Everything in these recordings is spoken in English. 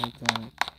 IMS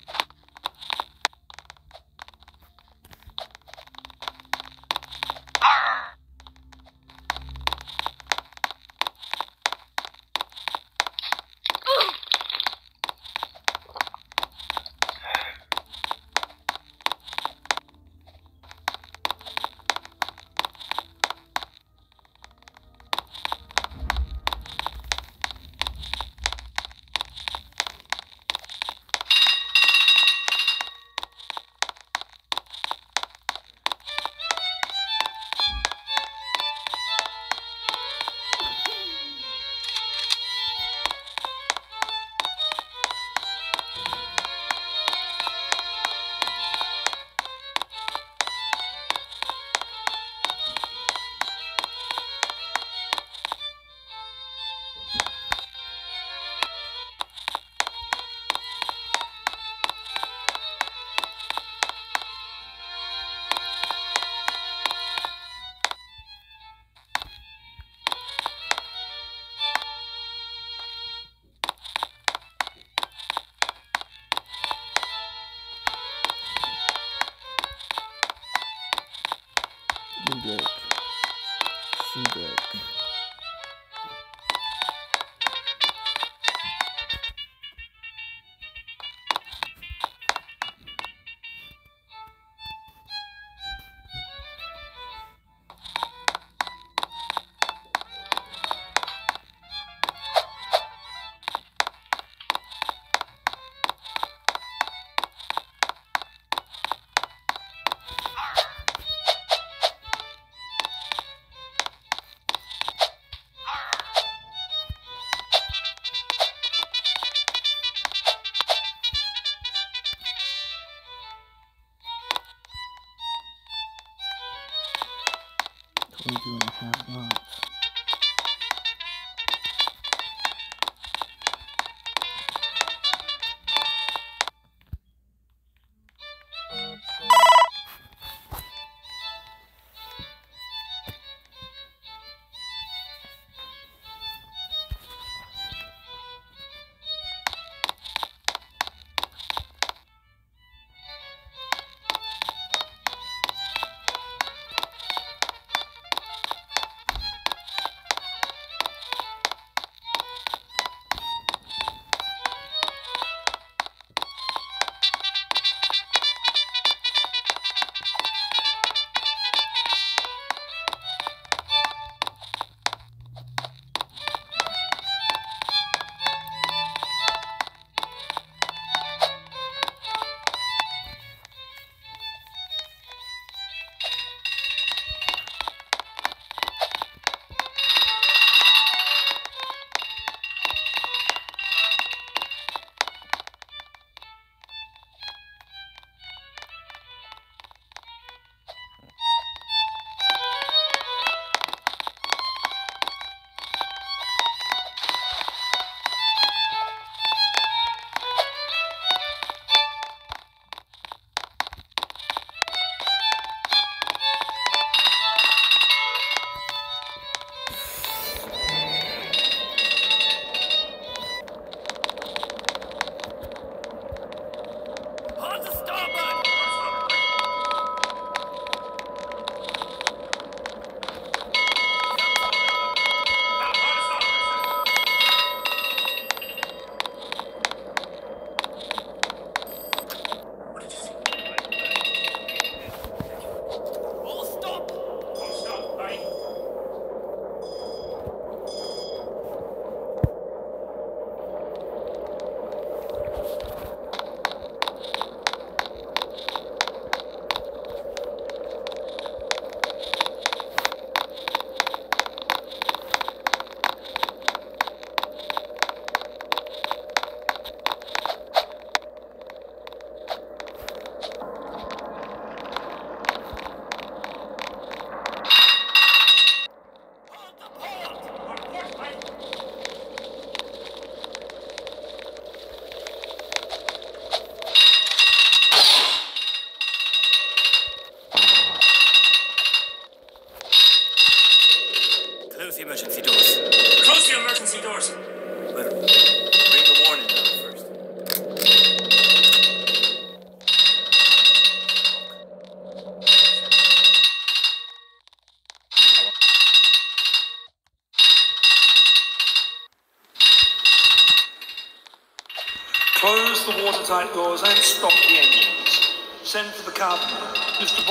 Twenty-two and a half knots.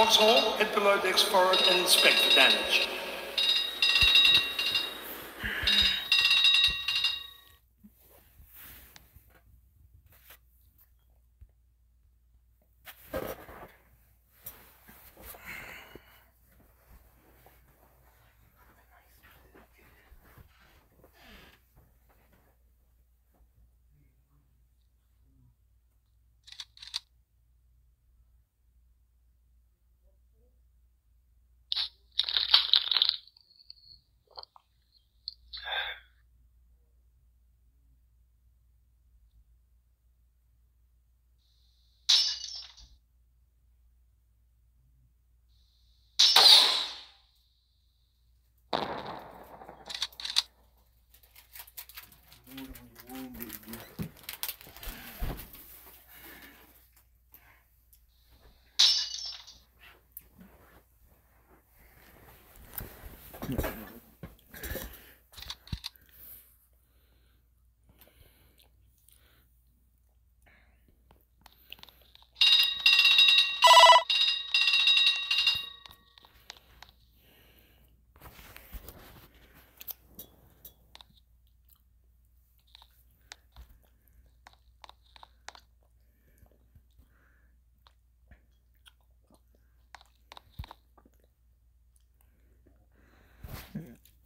Mr. Boxhall, head below decks forward and inspect for damage.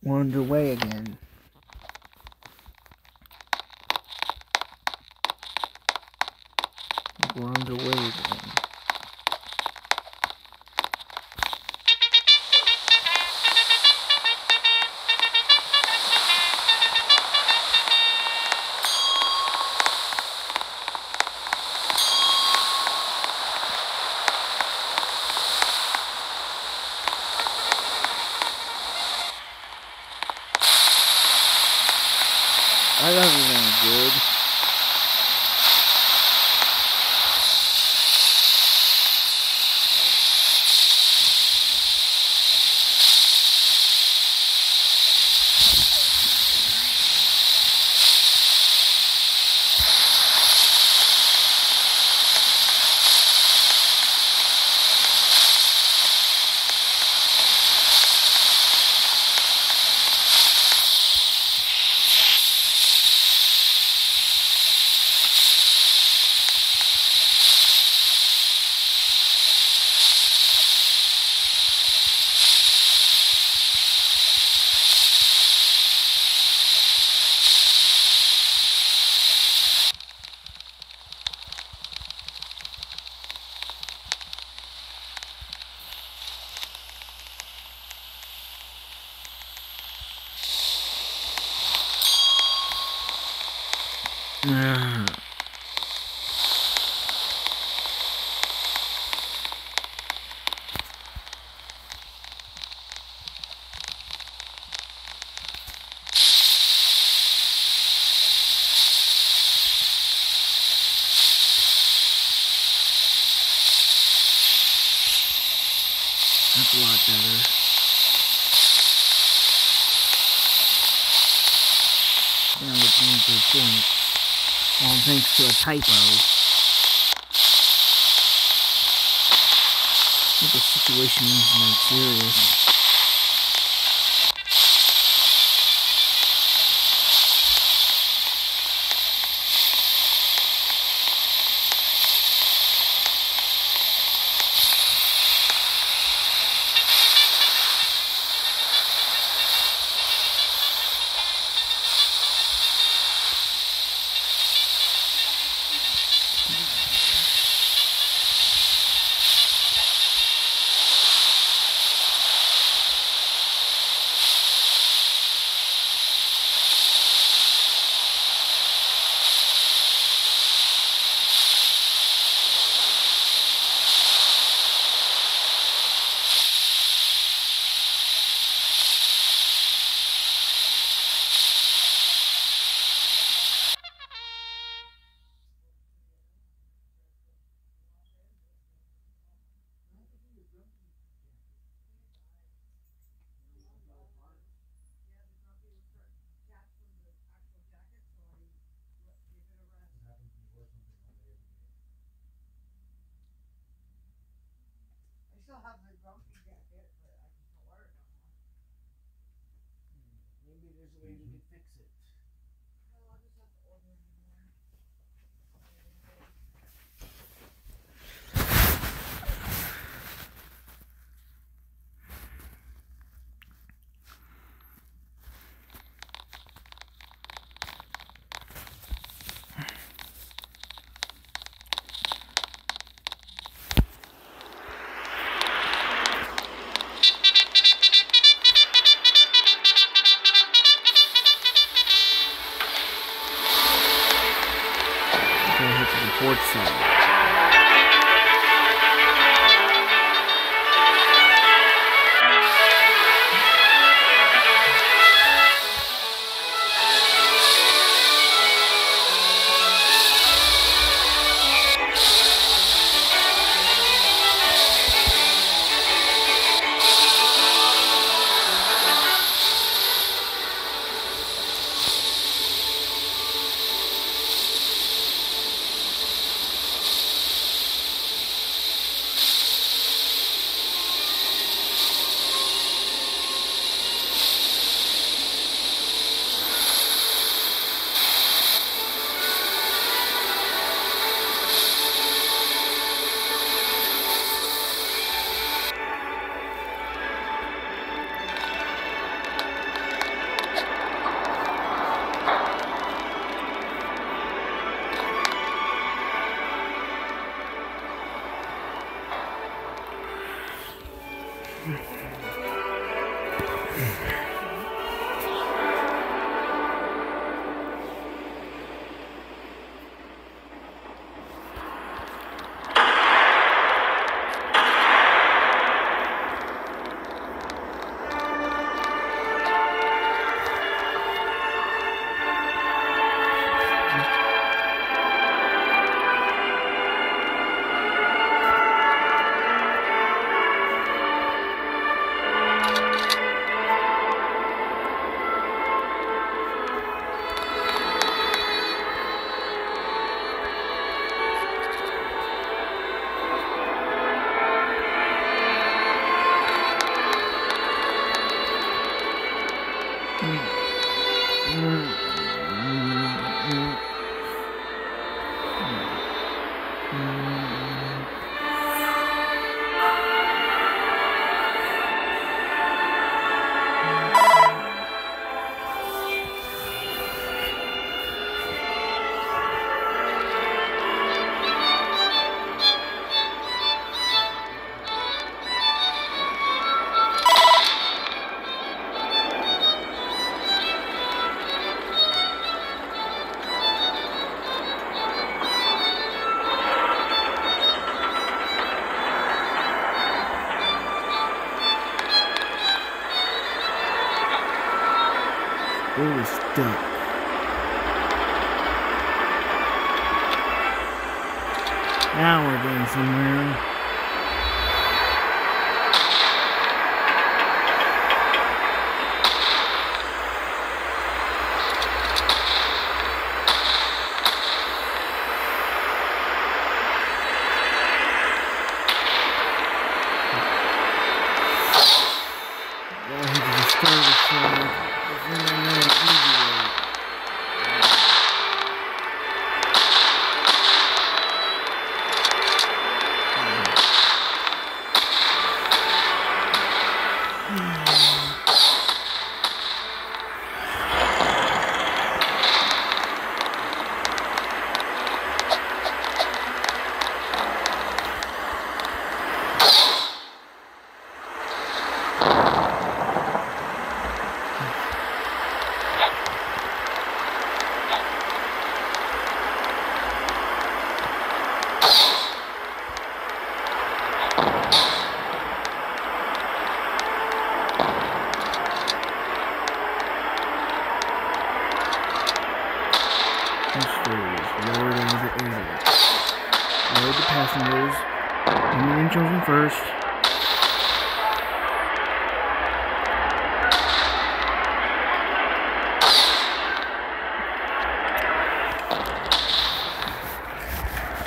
We're underway again. All thanks to a typo. I think the situation isn't serious.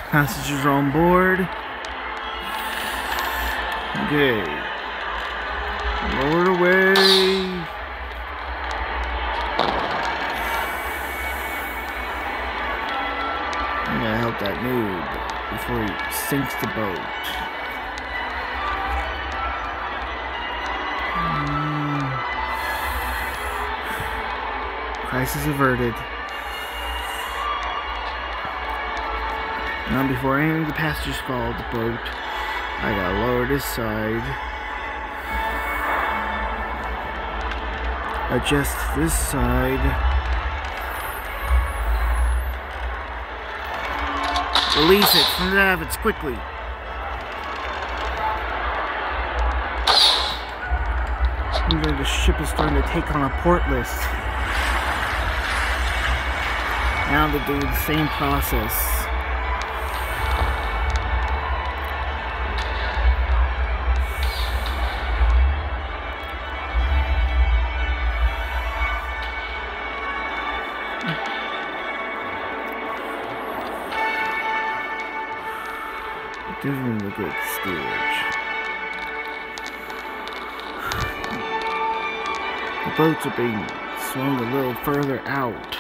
Passengers on board. Okay. Lower away. I'm gonna help that noob before he sinks the boat. Hmm. Crisis averted. Now before any of the passengers fall the boat, I gotta lower this side. Adjust this side. Release it from the davits quickly. Seems like the ship is starting to take on a port list. Now to do the same process. At storage. The boats are being swung a little further out.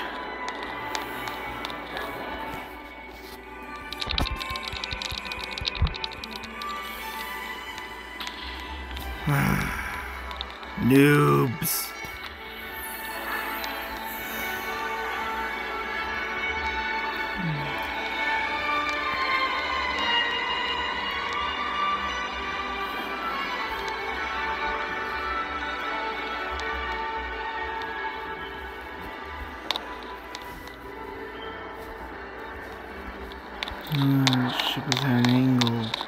Noobs. Uh, ship is at an angle.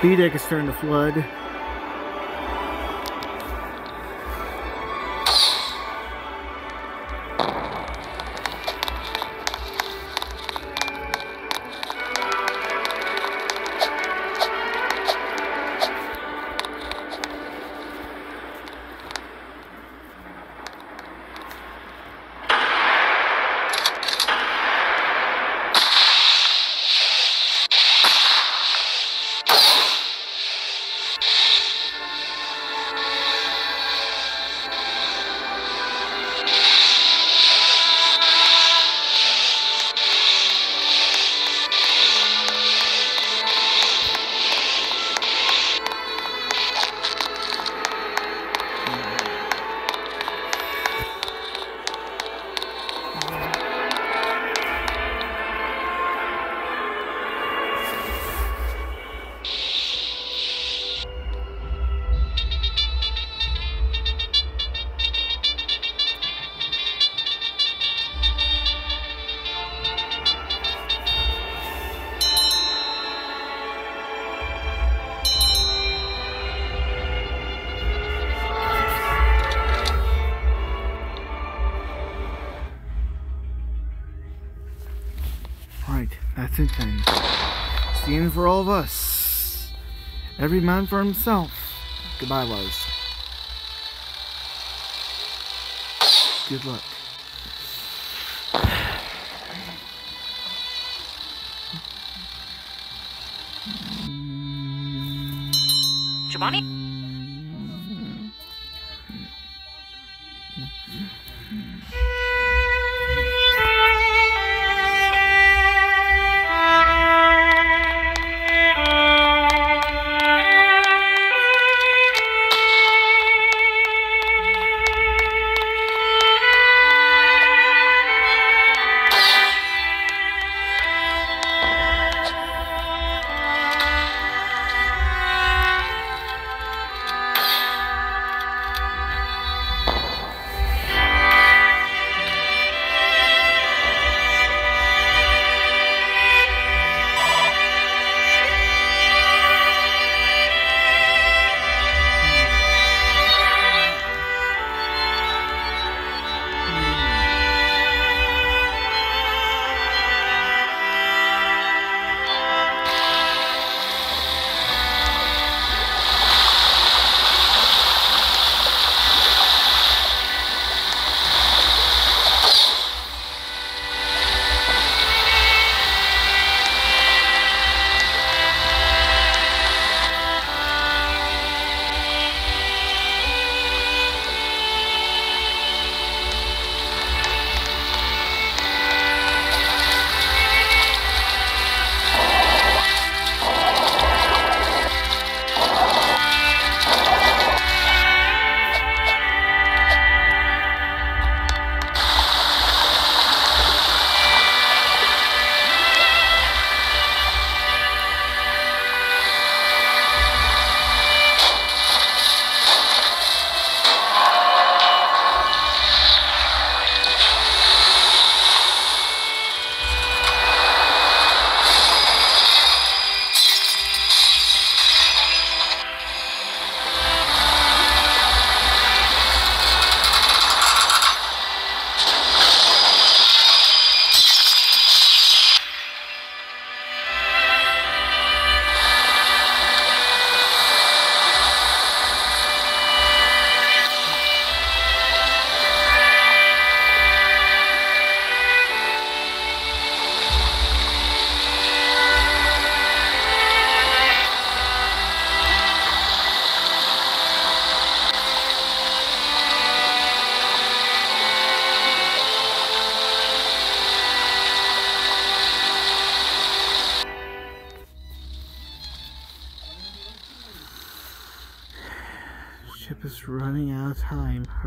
B deck is starting to flood. Of us. Every man for himself. Goodbye, Lois. Good luck. Giovanni?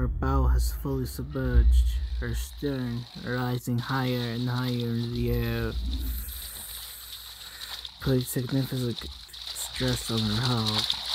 Her bow has fully submerged. Her stern rising higher and higher in the air, putting significant stress on her hull.